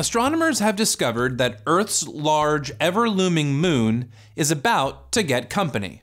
Astronomers have discovered that Earth's large, ever looming moon is about to get company.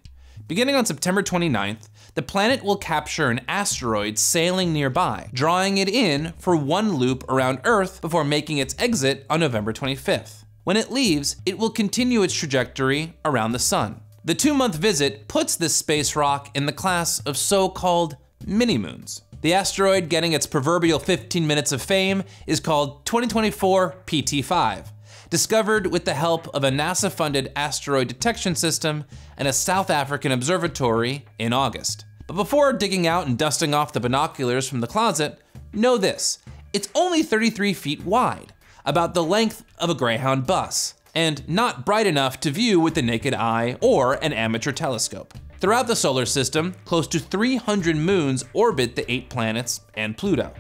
Beginning on September 29th, the planet will capture an asteroid sailing nearby, drawing it in for one loop around Earth before making its exit on November 25th. When it leaves, it will continue its trajectory around the Sun. The two month visit puts this space rock in the class of so called mini moons. The asteroid getting its proverbial 15 minutes of fame is called 2024 PT5, discovered with the help of a NASA funded asteroid detection system and a South African observatory in August. But before digging out and dusting off the binoculars from the closet, know this it's only 33 feet wide, about the length of a Greyhound bus, and not bright enough to view with the naked eye or an amateur telescope. Throughout the solar system, close to 300 moons orbit the eight planets and Pluto,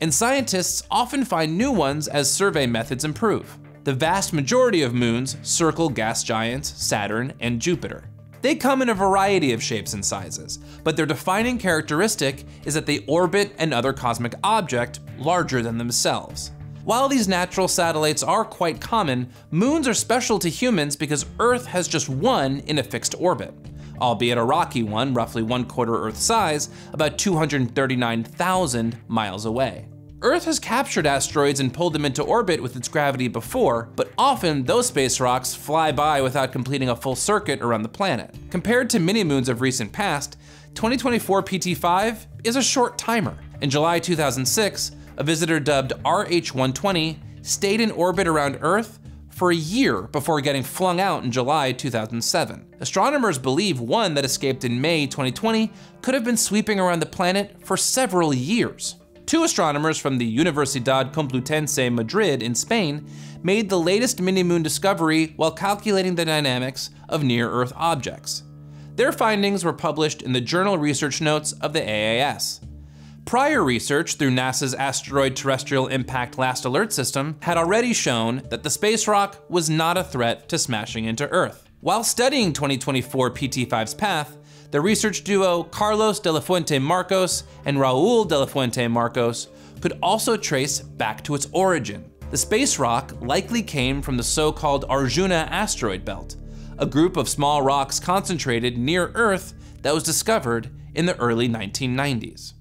and scientists often find new ones as survey methods improve. The vast majority of moons circle gas giants Saturn and Jupiter. They come in a variety of shapes and sizes, but their defining characteristic is that they orbit another cosmic object larger than themselves. While these natural satellites are quite common, moons are special to humans because Earth has just one in a fixed orbit albeit a rocky one, roughly one quarter Earth size, about 239,000 miles away. Earth has captured asteroids and pulled them into orbit with its gravity before, but often those space rocks fly by without completing a full circuit around the planet. Compared to mini-moons of recent past, 2024 PT5 is a short timer. In July 2006, a visitor dubbed RH120 stayed in orbit around Earth for a year before getting flung out in July 2007. Astronomers believe one that escaped in May 2020 could have been sweeping around the planet for several years. Two astronomers from the Universidad Complutense Madrid in Spain made the latest mini-moon discovery while calculating the dynamics of near-Earth objects. Their findings were published in the journal research notes of the AAS. Prior research through NASA's Asteroid Terrestrial Impact Last Alert System had already shown that the space rock was not a threat to smashing into Earth. While studying 2024 PT5's path, the research duo Carlos de la Fuente Marcos and Raul de la Fuente Marcos could also trace back to its origin. The space rock likely came from the so-called Arjuna asteroid belt, a group of small rocks concentrated near Earth that was discovered in the early 1990s.